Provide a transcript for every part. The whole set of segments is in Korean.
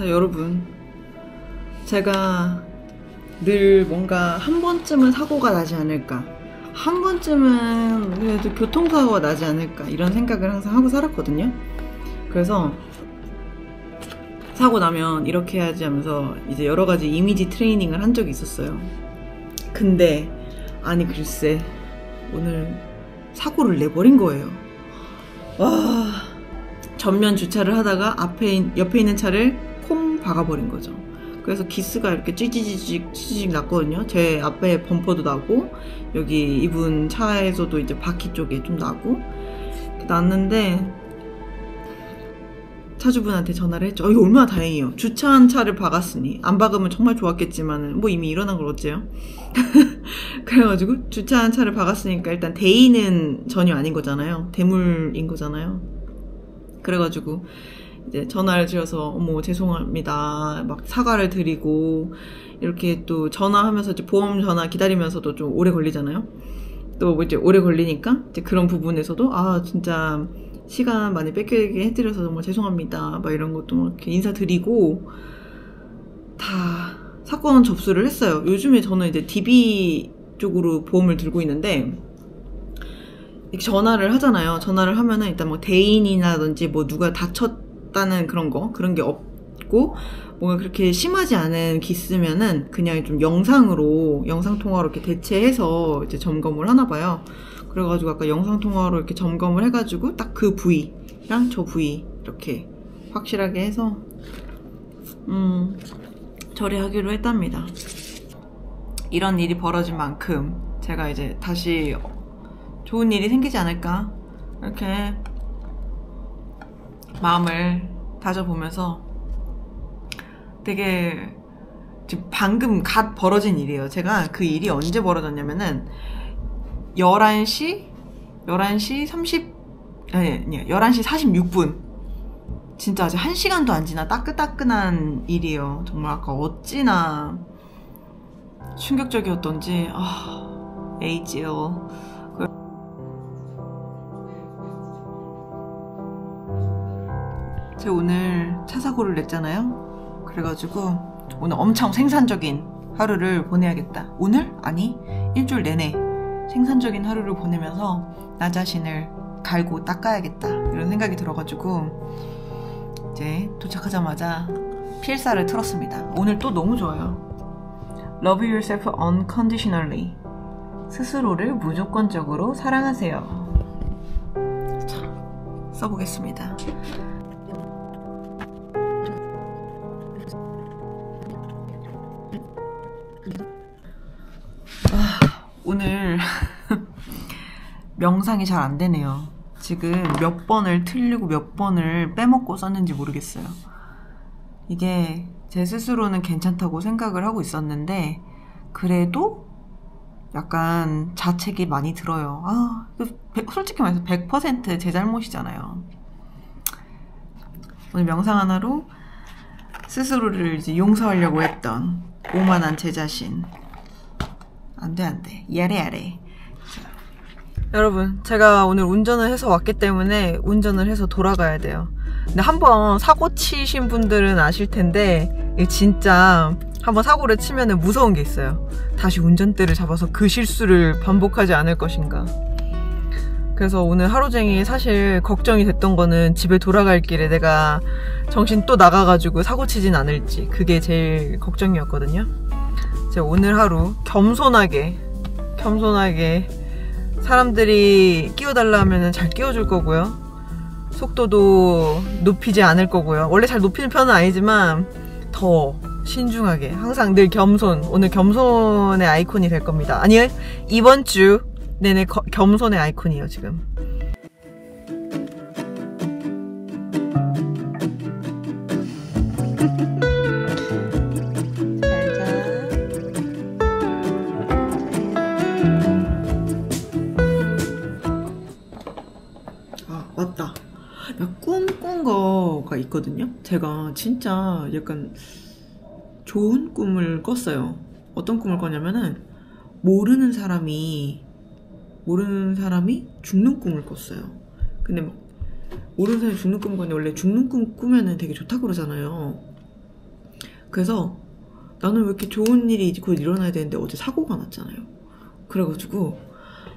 자, 여러분. 제가 늘 뭔가 한 번쯤은 사고가 나지 않을까. 한 번쯤은 그래도 교통사고가 나지 않을까. 이런 생각을 항상 하고 살았거든요. 그래서 사고 나면 이렇게 해야지 하면서 이제 여러 가지 이미지 트레이닝을 한 적이 있었어요. 근데, 아니, 글쎄. 오늘 사고를 내버린 거예요. 와. 전면 주차를 하다가 앞에, 있- 옆에 있는 차를 콩 박아버린 거죠. 그래서 기스가 이렇게 찌찌찌직 찌직 났거든요. 제 앞에 범퍼도 나고 여기 이분 차에서도 이제 바퀴 쪽에 좀 나고 났는데 차주분한테 전화를 했죠. 어, 이거 얼마나 다행이에요. 주차한 차를 박았으니 안 박으면 정말 좋았겠지만 뭐 이미 일어난 걸 어째요? 그래가지고 주차한 차를 박았으니까 일단 대인은 전혀 아닌 거잖아요. 대물인 거잖아요. 그래가지고 이제 전화를 드려서 어머 죄송합니다 막 사과를 드리고 이렇게 또 전화하면서 이제 보험 전화 기다리면서도 좀 오래 걸리잖아요. 또뭐 이제 오래 걸리니까 이제 그런 부분에서도 아 진짜 시간 많이 뺏기게 해드려서 정말 죄송합니다 막 이런 것도 막 이렇게 인사드리고 다 사건 접수를 했어요. 요즘에 저는 이제 DB 쪽으로 보험을 들고 있는데 전화를 하잖아요. 전화를 하면은 일단 뭐 대인이라든지 뭐 누가 다쳤 다는 그런 거 그런 게 없고 뭔가 그렇게 심하지 않은 기스면은 그냥 좀 영상으로 영상 통화로 이렇게 대체해서 이제 점검을 하나 봐요. 그래가지고 아까 영상 통화로 이렇게 점검을 해가지고 딱 그 부위랑 저 부위 이렇게 확실하게 해서 음 처리하기로 했답니다. 이런 일이 벌어진 만큼 제가 이제 다시 좋은 일이 생기지 않을까 이렇게 마음을 다져보면서 되게 지금 방금 갓 벌어진 일이에요. 제가 그 일이 언제 벌어졌냐면은 11시 11시 30 아니, 아니 11시 46분 진짜 아직 1시간도 안 지나 따끈따끈한 일이에요. 정말 아까 어찌나 충격적이었던지 아 에이지요. 제가 오늘 차 사고를 냈잖아요. 그래가지고 오늘 엄청 생산적인 하루를 보내야겠다. 오늘? 아니, 일주일 내내 생산적인 하루를 보내면서 나 자신을 갈고 닦아야겠다. 이런 생각이 들어가지고 이제 도착하자마자 필사를 틀었습니다. 오늘 또 너무 좋아요. Love yourself unconditionally. 스스로를 무조건적으로 사랑하세요. 자, 써보겠습니다. 명상이 잘 안 되네요. 지금 몇 번을 틀리고 몇 번을 빼먹고 썼는지 모르겠어요. 이게 제 스스로는 괜찮다고 생각을 하고 있었는데, 그래도 약간 자책이 많이 들어요. 아, 백- 솔직히 말해서 100%제 잘못이잖아요. 오늘 명상 하나로 스스로를 이제 용서하려고 했던 오만한 제 자신. 안 돼, 안 돼. 야래 야래. 여러분, 제가 오늘 운전을 해서 왔기 때문에 운전을 해서 돌아가야 돼요. 근데 한번 사고 치신 분들은 아실 텐데, 진짜 한번 사고를 치면은 무서운 게 있어요. 다시 운전대를 잡아서 그 실수를 반복하지 않을 것인가. 그래서 오늘 하루 종일 사실 걱정이 됐던 거는 집에 돌아갈 길에 내가 정신 또 나가가지고 사고 치진 않을지. 그게 제일 걱정이었거든요. 제가 오늘 하루 겸손하게 겸손하게 사람들이 끼워달라 하면 잘 끼워줄 거고요. 속도도 높이지 않을 거고요. 원래 잘 높이는 편은 아니지만 더 신중하게 항상 늘 겸손 오늘 겸손의 아이콘이 될 겁니다. 아니요 이번 주 내내 거- 겸손의 아이콘이에요 지금 맞다 나 꿈 꾼 거가 있거든요 제가 진짜 약간 좋은 꿈을 꿨어요 어떤 꿈을 꿨냐면은 모르는 사람이 모르는 사람이 죽는 꿈을 꿨어요 근데 막 모르는 사람이 죽는 꿈을 꿨는데 원래 죽는 꿈 꾸면은 되게 좋다고 그러잖아요 그래서 나는 왜 이렇게 좋은 일이 곧 일어나야 되는데 어제 사고가 났잖아요. 그래가지고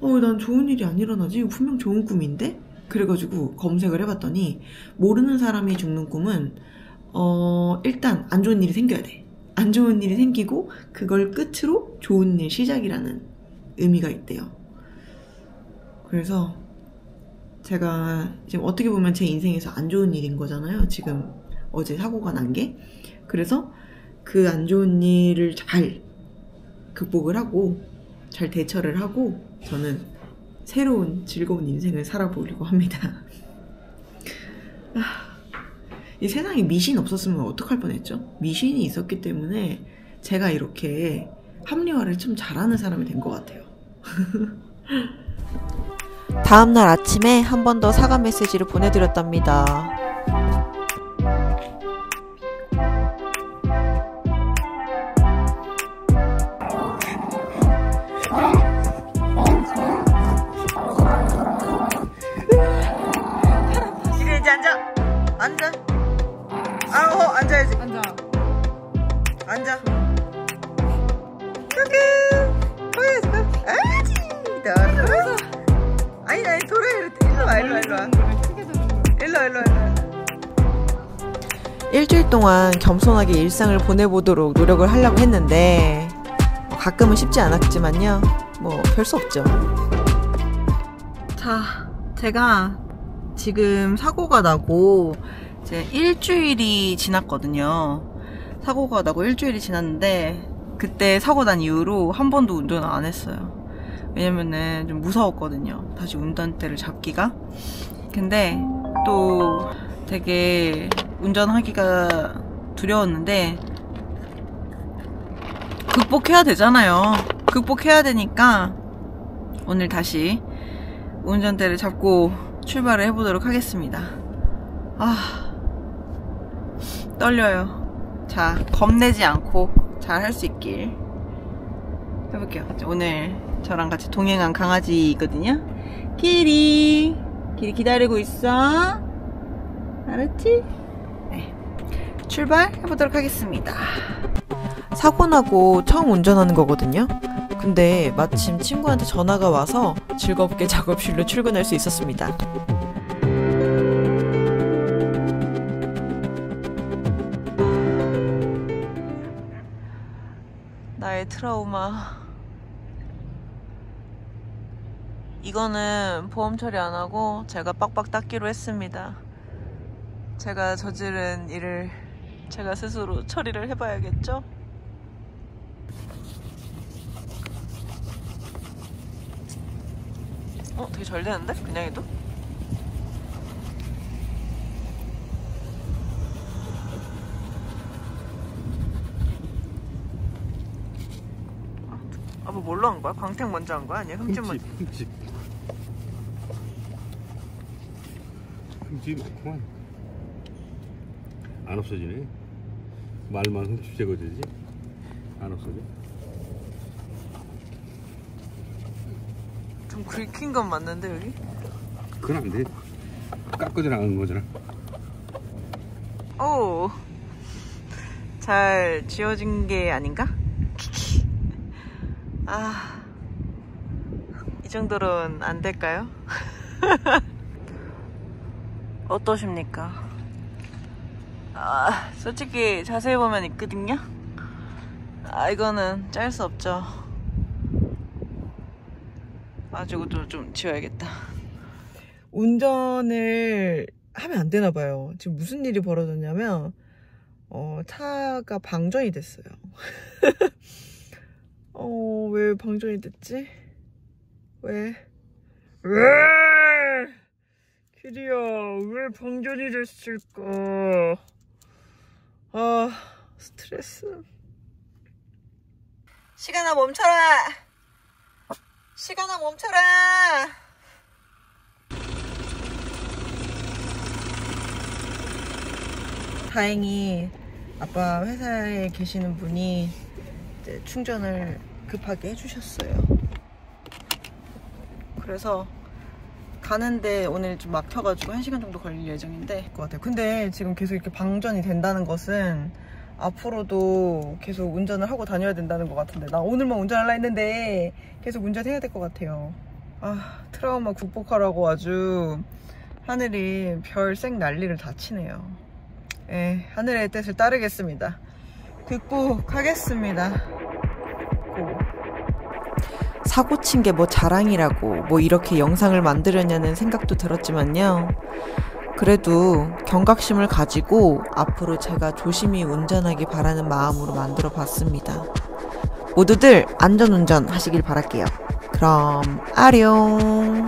어, 난 좋은 일이 안 일어나지? 분명 좋은 꿈인데? 그래가지고 검색을 해봤더니 모르는 사람이 죽는 꿈은 어, 일단 안 좋은 일이 생겨야 돼. 안 좋은 일이 생기고 그걸 끝으로 좋은 일 시작이라는 의미가 있대요. 그래서 제가 지금 어떻게 보면 제 인생에서 안 좋은 일인 거잖아요. 지금 어제 사고가 난 게. 그래서 그 안 좋은 일을 잘 극복을 하고 잘 대처를 하고 저는 새로운 즐거운 인생을 살아보려고 합니다. 아, 이 세상에 미신 없었으면 어떡할 뻔했죠? 미신이 있었기 때문에 제가 이렇게 합리화를 좀 잘하는 사람이 된 것 같아요. 다음날 아침에 한 번 더 사과 메시지를 보내드렸답니다. 일주일 동안 겸손하게 일상을 보내보도록 노력을 하려고 했는데 가끔은 쉽지 않았지만요. 뭐 별 수 없죠. 자, 제가 지금 사고가 나고 이제 일주일이 지났거든요. 사고가 나고 일주일이 지났는데 그때 사고 난 이후로 한 번도 운전을 안 했어요. 왜냐면은 좀 무서웠거든요. 다시 운전대를 잡기가. 근데 또 되게 운전하기가 두려웠는데 극복해야 되잖아요. 극복해야 되니까 오늘 다시 운전대를 잡고 출발을 해보도록 하겠습니다. 아, 떨려요. 자, 겁내지 않고 잘 할 수 있길 해볼게요. 오늘 저랑 같이 동행한 강아지거든요. 키리, 키리 기다리고 있어. 알았지? 네. 출발해보도록 하겠습니다. 사고 나고 처음 운전하는 거거든요. 근데 마침 친구한테 전화가 와서 즐겁게 작업실로 출근할 수 있었습니다. 나의 트라우마. 이거는 보험 처리 안 하고 제가 빡빡 닦기로 했습니다. 제가 저지른 일을 제가 스스로 처리를 해봐야겠죠? 어, 되게 잘 되는데? 그냥 해도? 아, 뭐 뭘로 한 거야? 광택 먼저 한 거야? 아니야? 흠집 먼저? 흠집 흠집이 많구만 안 없어지네 말만 흠집 제거되지 안 없어져 좀 긁힌 건 맞는데, 여기? 그건 안돼 깎고 들어가는 거잖아 오! 잘 지워진 게 아닌가? 아, 이 정도로는 안 될까요? 어떠십니까? 아, 솔직히 자세히 보면 있거든요? 아, 이거는 짤 수 없죠. 아, 저것도 좀 지워야겠다. 운전을 하면 안 되나 봐요. 지금 무슨 일이 벌어졌냐면, 어, 차가 방전이 됐어요. 어, 왜 방전이 됐지? 왜? 왜? 키리야, 왜 방전이 됐을까? 아, 스트레스. 시간아 멈춰라! 시간아 멈춰라! 다행히 아빠 회사에 계시는 분이 충전을 급하게 해주셨어요. 그래서 가는데 오늘 좀 막혀가지고 1시간 정도 걸릴 예정인데. 것 같아요. 근데 지금 계속 이렇게 방전이 된다는 것은 앞으로도 계속 운전을 하고 다녀야 된다는 것 같은데. 나 오늘만 운전하려 했는데 계속 운전해야 될 것 같아요. 아 트라우마 극복하라고 아주 하늘이 별생 난리를 다 치네요. 예 하늘의 뜻을 따르겠습니다. 극복하겠습니다. 고. 사고 친 게 뭐 자랑이라고 뭐 이렇게 영상을 만들었냐는 생각도 들었지만요. 그래도 경각심을 가지고 앞으로 제가 조심히 운전하기 바라는 마음으로 만들어 봤습니다. 모두들 안전운전 하시길 바랄게요. 그럼 아룡.